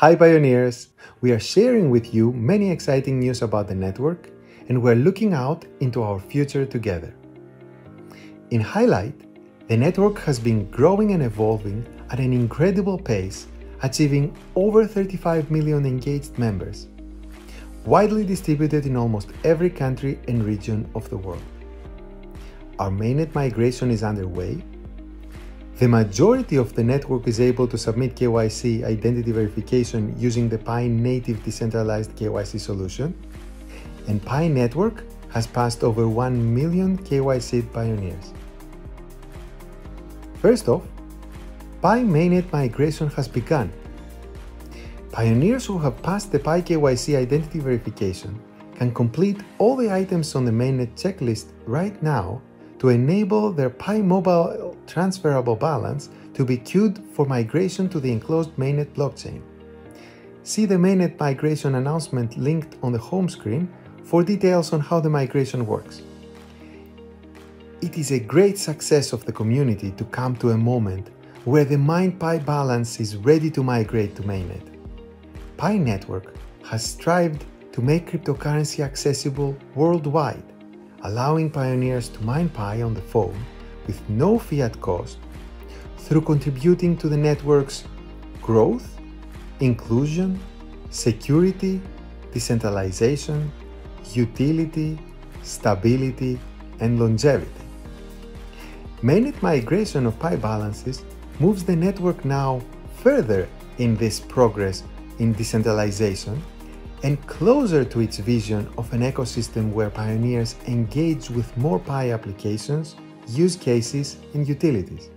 Hi pioneers! We are sharing with you many exciting news about the network and we're looking out into our future together. In Highlight, the network has been growing and evolving at an incredible pace, achieving over 35 million engaged members, widely distributed in almost every country and region of the world. Our mainnet migration is underway. The majority of the network is able to submit KYC identity verification using the Pi native decentralized KYC solution, and Pi Network has passed over 1 million KYC pioneers. First off, Pi mainnet migration has begun. Pioneers who have passed the Pi KYC identity verification can complete all the items on the mainnet checklist right now to enable their Pi mobile transferable balance to be queued for migration to the enclosed mainnet blockchain. See the mainnet migration announcement linked on the home screen for details on how the migration works. It is a great success of the community to come to a moment where the mined Pi balance is ready to migrate to mainnet. Pi Network has strived to make cryptocurrency accessible worldwide, allowing pioneers to mine Pi on the phone with no fiat cost through contributing to the network's growth, inclusion, security, decentralization, utility, stability, and longevity. Mainnet migration of Pi balances moves the network now further in this progress in decentralization and closer to its vision of an ecosystem where pioneers engage with more Pi applications, use cases, and utilities.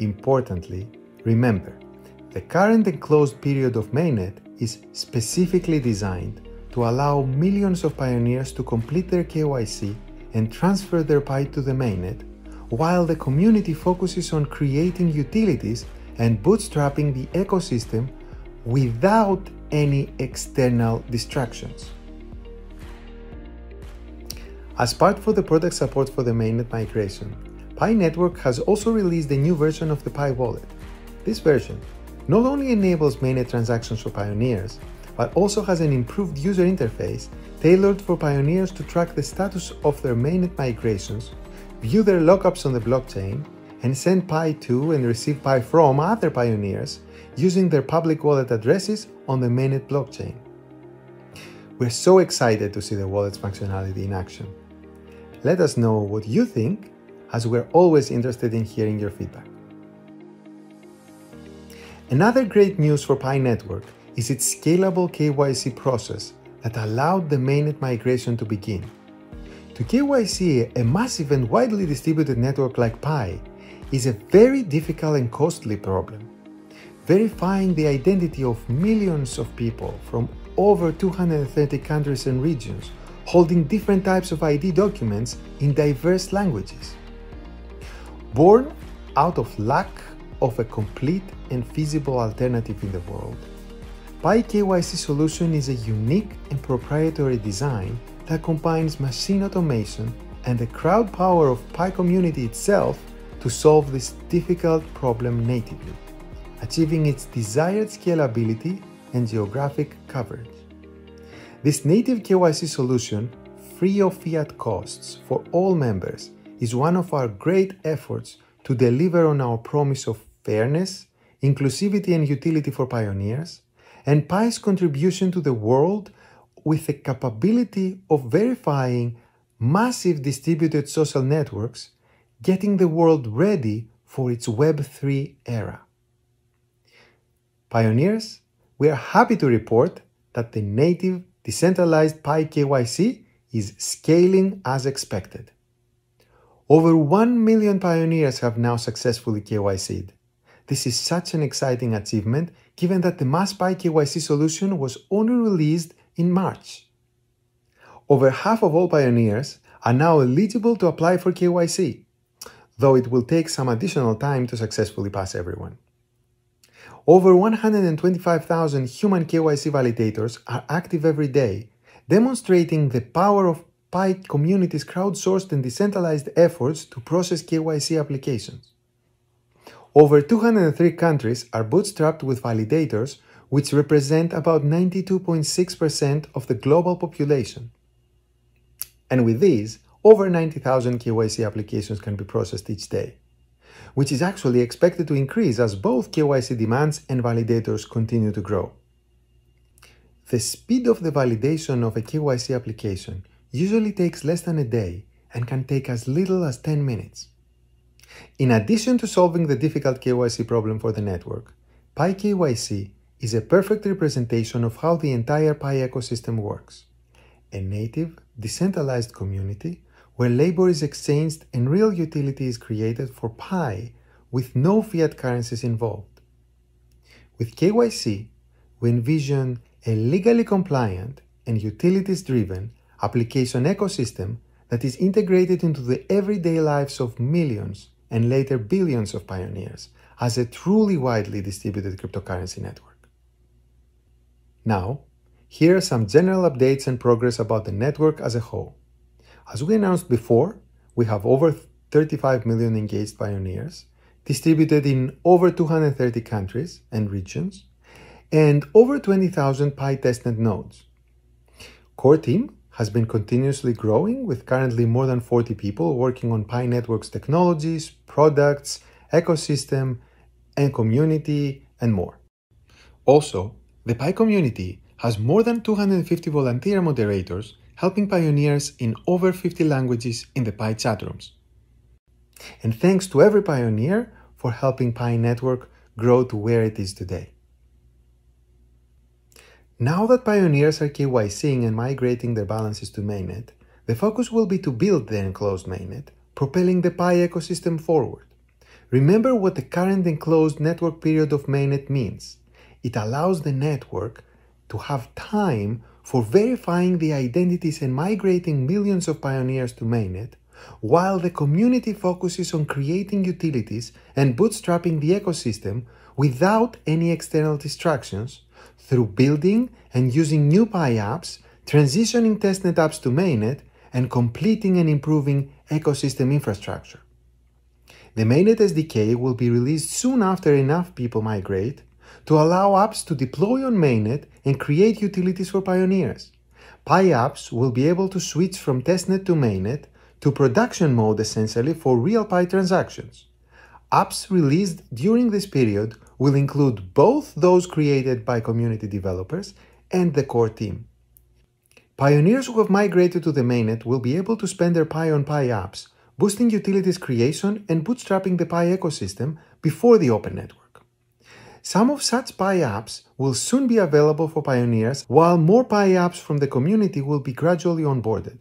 Importantly, remember, the current enclosed period of mainnet is specifically designed to allow millions of pioneers to complete their KYC and transfer their Pi to the mainnet while the community focuses on creating utilities and bootstrapping the ecosystem without any external distractions. As part for the product support for the mainnet migration, Pi Network has also released a new version of the Pi Wallet. This version not only enables mainnet transactions for pioneers, but also has an improved user interface tailored for pioneers to track the status of their mainnet migrations view their lockups on the blockchain, and send Pi to and receive Pi from other pioneers using their public wallet addresses on the mainnet blockchain. We're so excited to see the wallet's functionality in action. Let us know what you think, as we're always interested in hearing your feedback. Another great news for Pi Network is its scalable KYC process that allowed the mainnet migration to begin. To KYC a massive and widely distributed network like Pi is a very difficult and costly problem. Verifying the identity of millions of people from over 230 countries and regions holding different types of ID documents in diverse languages. Born out of lack of a complete and feasible alternative in the world, Pi KYC solution is a unique and proprietary design that combines machine automation and the crowd power of Pi community itself to solve this difficult problem natively, achieving its desired scalability and geographic coverage. This native KYC solution, free of fiat costs for all members, is one of our great efforts to deliver on our promise of fairness, inclusivity and utility for pioneers, and Pi's contribution to the world with the capability of verifying massive distributed social networks, getting the world ready for its Web3 era. Pioneers, we are happy to report that the native decentralized Pi KYC is scaling as expected. Over 1 million pioneers have now successfully KYC'd. This is such an exciting achievement given that the Mass Pi KYC solution was only released in March. Over half of all pioneers are now eligible to apply for KYC, though it will take some additional time to successfully pass everyone. Over 125,000 human KYC validators are active every day, demonstrating the power of Pi community's crowdsourced and decentralized efforts to process KYC applications. Over 203 countries are bootstrapped with validators which represent about 92.6% of the global population. And with these, over 90,000 KYC applications can be processed each day, which is actually expected to increase as both KYC demands and validators continue to grow. The speed of the validation of a KYC application usually takes less than a day and can take as little as 10 minutes. In addition to solving the difficult KYC problem for the network, Pi KYC is a perfect representation of how the entire Pi ecosystem works. A native, decentralized community where labor is exchanged and real utility is created for Pi with no fiat currencies involved. With KYC, we envision a legally compliant and utilities driven application ecosystem that is integrated into the everyday lives of millions and later billions of pioneers as a truly widely distributed cryptocurrency network. Now, here are some general updates and progress about the network as a whole. As we announced before, we have over 35 million engaged pioneers distributed in over 230 countries and regions and over 20,000 Pi testnet nodes. Core team has been continuously growing with currently more than 40 people working on Pi Network's technologies, products, ecosystem, and community, and more. Also, the Pi community has more than 250 volunteer moderators helping pioneers in over 50 languages in the Pi chatrooms. And thanks to every pioneer for helping Pi Network grow to where it is today. Now that pioneers are KYCing and migrating their balances to mainnet, the focus will be to build the enclosed mainnet, propelling the Pi ecosystem forward. Remember what the current enclosed network period of mainnet means. It allows the network to have time for verifying the identities and migrating millions of pioneers to mainnet, while the community focuses on creating utilities and bootstrapping the ecosystem without any external distractions through building and using new Pi apps, transitioning testnet apps to mainnet, and completing and improving ecosystem infrastructure. The mainnet SDK will be released soon after enough people migrate to allow apps to deploy on mainnet and create utilities for pioneers. Pi apps will be able to switch from testnet to mainnet to production mode essentially for real Pi transactions. Apps released during this period will include both those created by community developers and the core team. Pioneers who have migrated to the mainnet will be able to spend their Pi on Pi apps, boosting utilities creation and bootstrapping the Pi ecosystem before the open network. Some of such Pi apps will soon be available for pioneers, while more Pi apps from the community will be gradually onboarded.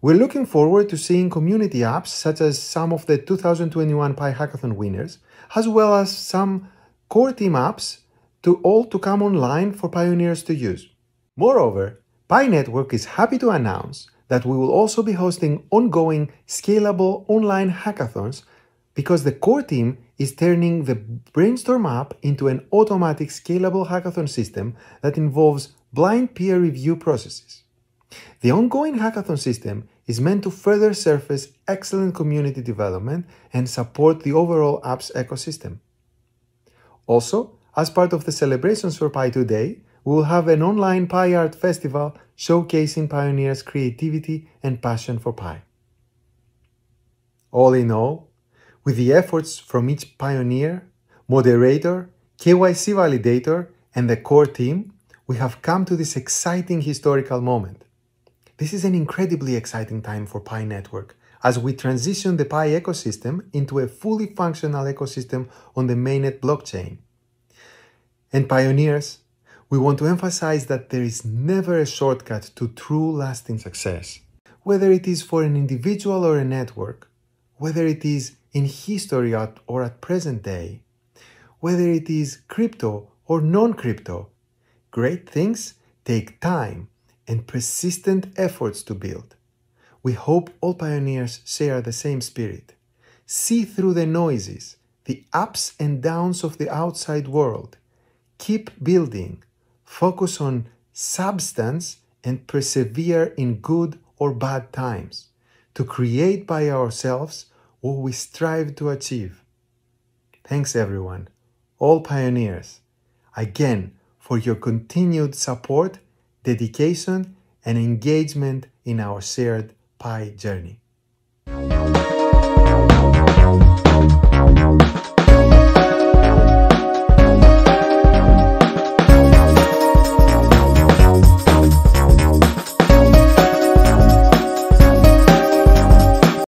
We're looking forward to seeing community apps such as some of the 2021 Pi Hackathon winners, as well as some core team apps to all to come online for pioneers to use. Moreover, Pi Network is happy to announce that we will also be hosting ongoing scalable online hackathons because the core team is turning the Brainstorm app into an automatic scalable hackathon system that involves blind peer review processes. The ongoing hackathon system is meant to further surface excellent community development and support the overall apps ecosystem. Also, as part of the celebrations for Pi Today, we will have an online Pi Art Festival showcasing pioneers' creativity and passion for Pi. All in all, with the efforts from each pioneer, moderator, KYC validator, and the core team, we have come to this exciting historical moment. This is an incredibly exciting time for Pi Network as we transition the Pi ecosystem into a fully functional ecosystem on the mainnet blockchain. And pioneers, we want to emphasize that there is never a shortcut to true lasting success. Whether it is for an individual or a network, whether it is in history or at present day, whether it is crypto or non crypto, great things take time and persistent efforts to build. We hope all pioneers share the same spirit. See through the noises, the ups and downs of the outside world. Keep building. Focus on substance and persevere in good or bad times to create by ourselves what we strive to achieve. Thanks, everyone, all pioneers, again for your continued support, dedication, and engagement in our shared Pi journey.